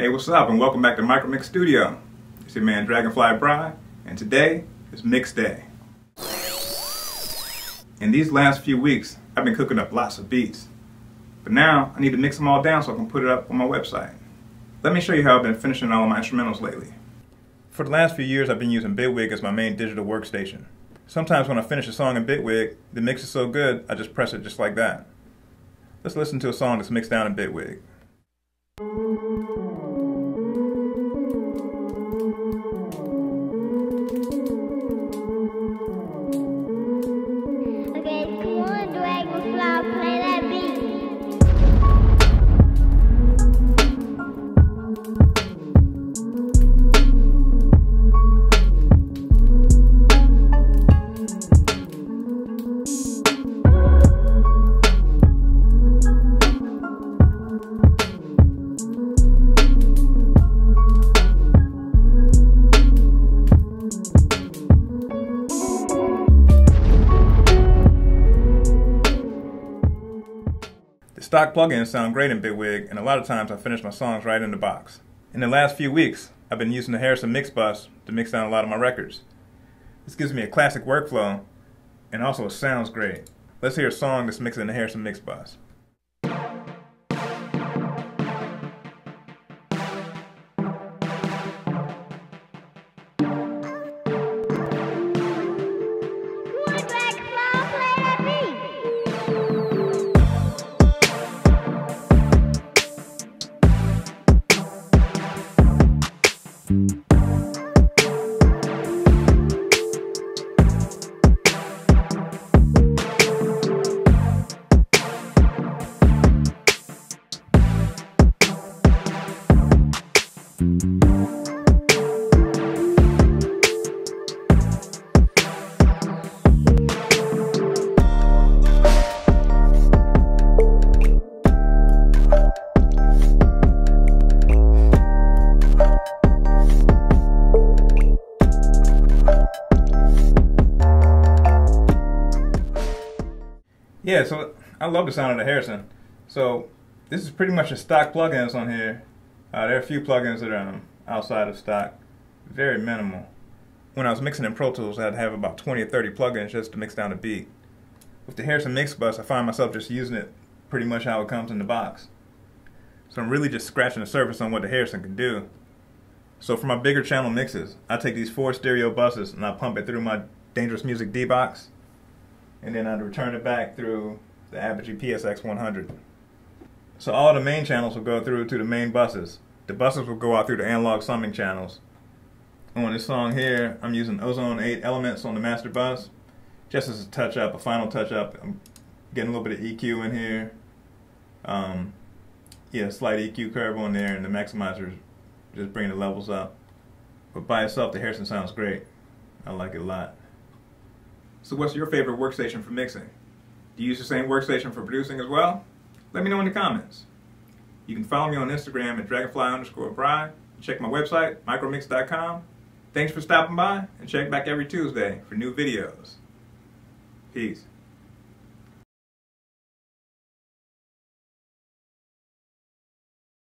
Hey, what's up, and welcome back to Mikromix Studio. It's your man Dragonfly Bry, and today is Mix Day. In these last few weeks, I've been cooking up lots of beats, but now I need to mix them all down so I can put it up on my website. Let me show you how I've been finishing all of my instrumentals lately. For the last few years, I've been using Bitwig as my main digital workstation. Sometimes when I finish a song in Bitwig, the mix is so good, I just press it just like that. Let's listen to a song that's mixed down in Bitwig. The stock plugins sound great in Bitwig, and a lot of times I finish my songs right in the box. In the last few weeks, I've been using the Harrison Mixbus to mix down a lot of my records. This gives me a classic workflow, and also it sounds great. Let's hear a song that's mixed in the Harrison Mixbus. Yeah, so I love the sound of the Harrison. So this is pretty much the stock plugins on here. Uh, there are a few plugins that are um, outside of stock, very minimal. When I was mixing in Pro Tools, I'd have about 20 or 30 plugins just to mix down a beat. With the Harrison Mixbus, I find myself just using it pretty much how it comes in the box. So I'm really just scratching the surface on what the Harrison can do. So for my bigger channel mixes, I take these four stereo buses and I pump it through my Dangerous Music D box and then I'd return it back through the Apogee PSX 100. So all the main channels will go through to the main buses. The buses will go out through the analog summing channels. On this song here, I'm using Ozone 8 elements on the master bus, just as a touch up, a final touch up. I'm getting a little bit of EQ in here. Um, yeah, slight EQ curve on there, and the maximizer just bringing the levels up. But by itself, the Harrison sounds great. I like it a lot. So what's your favorite workstation for mixing? Do you use the same workstation for producing as well? Let me know in the comments. You can follow me on Instagram at dragonfly underscore bride. Check my website, mikromix.com. Thanks for stopping by and check back every Tuesday for new videos. Peace.